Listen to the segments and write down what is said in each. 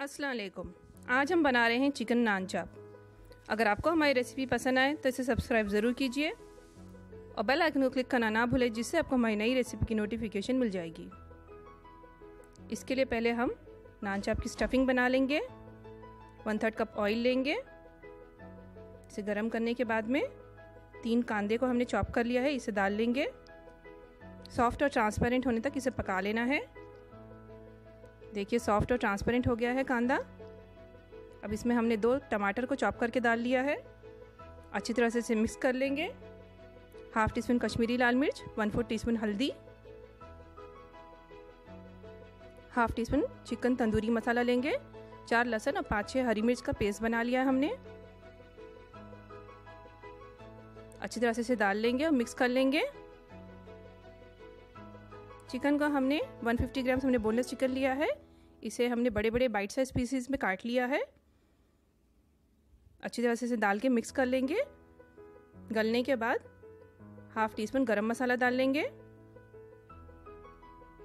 वालेकुम आज हम बना रहे हैं चिकन नान चाप। अगर आपको हमारी रेसिपी पसंद आए तो इसे सब्सक्राइब ज़रूर कीजिए और बेल आइकन को क्लिक करना ना भूलें, जिससे आपको हमारी नई रेसिपी की नोटिफिकेशन मिल जाएगी। इसके लिए पहले हम नान चाप की स्टफिंग बना लेंगे। वन थर्ड कप ऑयल लेंगे। इसे गर्म करने के बाद में तीन कांदे को हमने चॉप कर लिया है, इसे डाल लेंगे। सॉफ्ट और ट्रांसपेरेंट होने तक इसे पका लेना है। देखिए सॉफ्ट और ट्रांसपेरेंट हो गया है कांदा। अब इसमें हमने दो टमाटर को चॉप करके डाल लिया है। अच्छी तरह से इसे मिक्स कर लेंगे। हाफ़ टी स्पून कश्मीरी लाल मिर्च वन फोर टी स्पून हल्दी। Half teaspoon chicken tandoori masala लेंगे। चार लहसुन और पाँच छः हरी मिर्च का पेस्ट बना लिया है हमने। अच्छी तरह से इसे डाल लेंगे और मिक्स कर लेंगे। चिकन का हमने 150 ग्राम हमने बोनलेस चिकन लिया है। इसे हमने बड़े बड़े बाइट साइज़ पीसीज में काट लिया है। अच्छी तरह से इसे डाल के मिक्स कर लेंगे। गलने के बाद हाफ़ टी स्पून गर्म मसाला डाल लेंगे।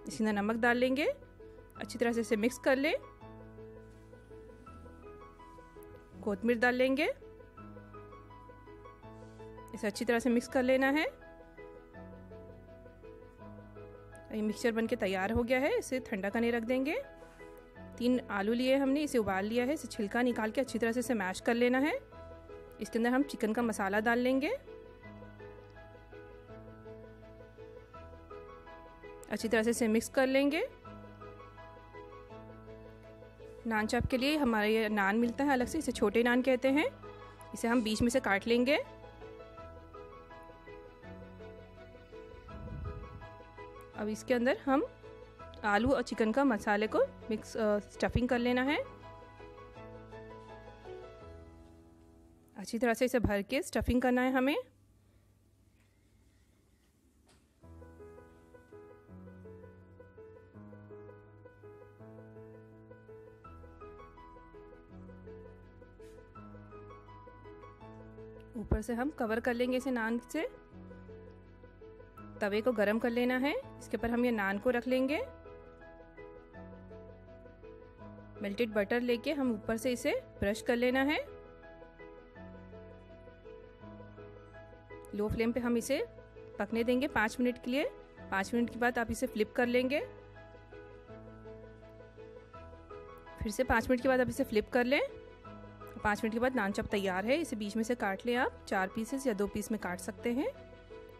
इसी तरह नमक डाल लेंगे। अच्छी तरह से इसे मिक्स कर लें। कोतमीर डाल लेंगे। इसे अच्छी तरह से मिक्स कर लेना है। ये मिक्सचर बनके तैयार हो गया है। इसे ठंडा करने रख देंगे। तीन आलू लिए हमने, इसे उबाल लिया है, इसे छिलका निकाल के अच्छी तरह से इसे मैश कर लेना है। इसके अंदर हम चिकन का मसाला डाल लेंगे। अच्छी तरह से इसे मिक्स कर लेंगे। नान चाप के लिए हमारे ये नान मिलता है अलग से, इसे छोटे नान कहते हैं। इसे हम बीच में से काट लेंगे। अब इसके अंदर हम आलू और चिकन का मसाले को मिक्स स्टफिंग कर लेना है। अच्छी तरह से इसे भर के स्टफिंग करना है हमें। ऊपर से हम कवर कर लेंगे इसे नान से। तवे को गरम कर लेना है। इसके ऊपर हम ये नान को रख लेंगे। मेल्टेड बटर लेके हम ऊपर से इसे ब्रश कर लेना है। लो फ्लेम पे हम इसे पकने देंगे पाँच मिनट के लिए। पाँच मिनट के बाद आप इसे फ्लिप कर लेंगे। फिर से पाँच मिनट के बाद आप इसे फ्लिप कर लें। पाँच मिनट के बाद नान चप तैयार है। इसे बीच में से काट लें आप। चार पीसेस या दो पीस में काट सकते हैं।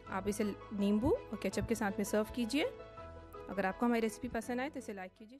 आप इसे नींबू और केचप के साथ में सर्व कीजिए। अगर आपको हमारी रेसिपी पसंद आए तो इसे लाइक कीजिए